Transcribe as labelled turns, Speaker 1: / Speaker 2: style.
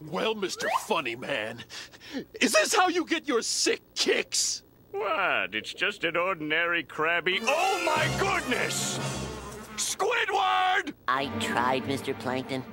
Speaker 1: Well, Mr. Funny Man, is this how you get your sick kicks?
Speaker 2: What? It's just an ordinary Krabby. Oh my goodness! Squidward!
Speaker 3: I tried, Mr. Plankton.